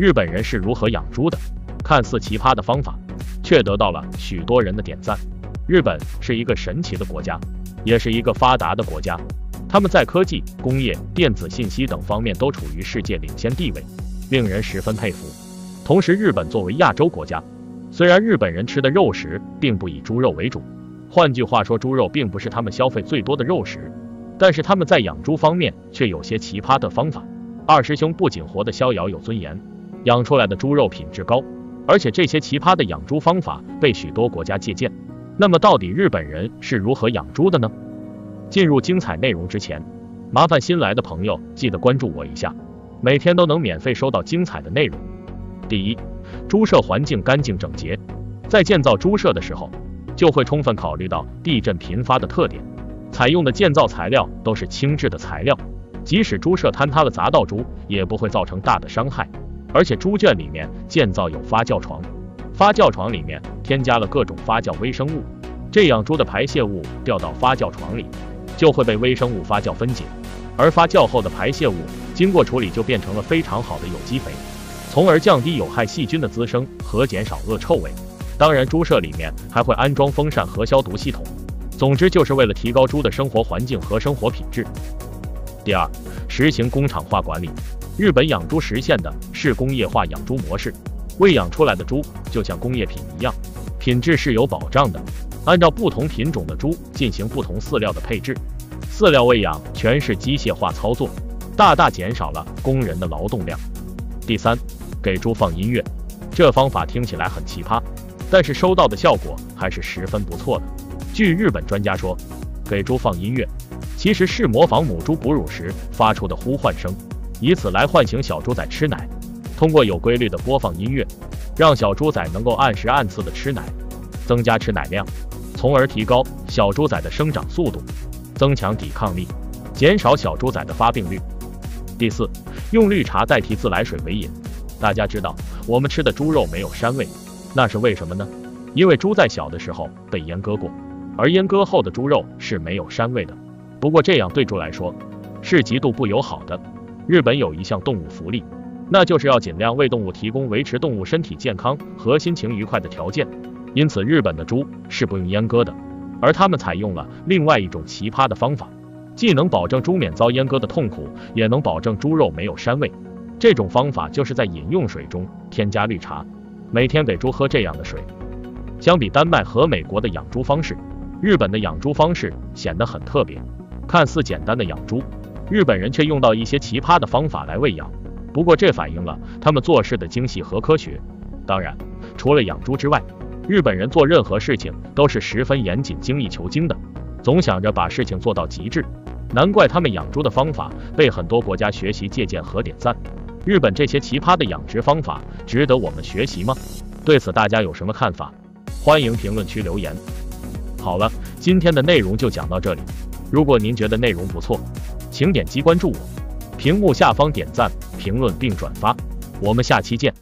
日本人是如何养猪的。看似奇葩的方法，却得到了许多人的点赞。日本是一个神奇的国家，也是一个发达的国家。他们在科技、工业、电子信息等方面都处于世界领先地位，令人十分佩服。同时，日本作为亚洲国家，虽然日本人吃的肉食并不以猪肉为主，换句话说，猪肉并不是他们消费最多的肉食，但是他们在养猪方面却有些奇葩的方法。二师兄不仅活得逍遥有尊严，养出来的猪肉品质高，而且这些奇葩的养猪方法被许多国家借鉴。那么，到底日本人是如何养猪的呢？进入精彩内容之前，麻烦新来的朋友记得关注我一下，每天都能免费收到精彩的内容。第一，猪舍环境干净整洁，在建造猪舍的时候，就会充分考虑到地震频发的特点，采用的建造材料都是轻质的材料，即使猪舍坍塌了砸到猪，也不会造成大的伤害。而且猪圈里面建造有发酵床，发酵床里面添加了各种发酵微生物，这样猪的排泄物掉到发酵床里。就会被微生物发酵分解，而发酵后的排泄物经过处理就变成了非常好的有机肥，从而降低有害细菌的滋生和减少恶臭味。当然，猪舍里面还会安装风扇和消毒系统。总之，就是为了提高猪的生活环境和生活品质。第二，实行工厂化管理。日本养猪实现的是工业化养猪模式，喂养出来的猪就像工业品一样，品质是有保障的。按照不同品种的猪进行不同饲料的配置，饲料喂养全是机械化操作，大大减少了工人的劳动量。第三，给猪放音乐，这方法听起来很奇葩，但是收到的效果还是十分不错的。据日本专家说，给猪放音乐其实是模仿母猪哺乳时发出的呼唤声，以此来唤醒小猪仔吃奶。通过有规律的播放音乐，让小猪仔能够按时按次的吃奶，增加吃奶量。从而提高小猪仔的生长速度，增强抵抗力，减少小猪仔的发病率。第四，用绿茶代替自来水为饮。大家知道，我们吃的猪肉没有膻味，那是为什么呢？因为猪在小的时候被阉割过，而阉割后的猪肉是没有膻味的。不过这样对猪来说是极度不友好的。日本有一项动物福利，那就是要尽量为动物提供维持动物身体健康和心情愉快的条件。因此，日本的猪是不用阉割的，而他们采用了另外一种奇葩的方法，既能保证猪免遭阉割的痛苦，也能保证猪肉没有膻味。这种方法就是在饮用水中添加绿茶，每天给猪喝这样的水。相比丹麦和美国的养猪方式，日本的养猪方式显得很特别。看似简单的养猪，日本人却用到一些奇葩的方法来喂养。不过，这反映了他们做事的精细和科学。当然，除了养猪之外，日本人做任何事情都是十分严谨、精益求精的，总想着把事情做到极致。难怪他们养猪的方法被很多国家学习、借鉴和点赞。日本这些奇葩的养殖方法值得我们学习吗？对此大家有什么看法？欢迎评论区留言。好了，今天的内容就讲到这里。如果您觉得内容不错，请点击关注我，屏幕下方点赞、评论并转发。我们下期见。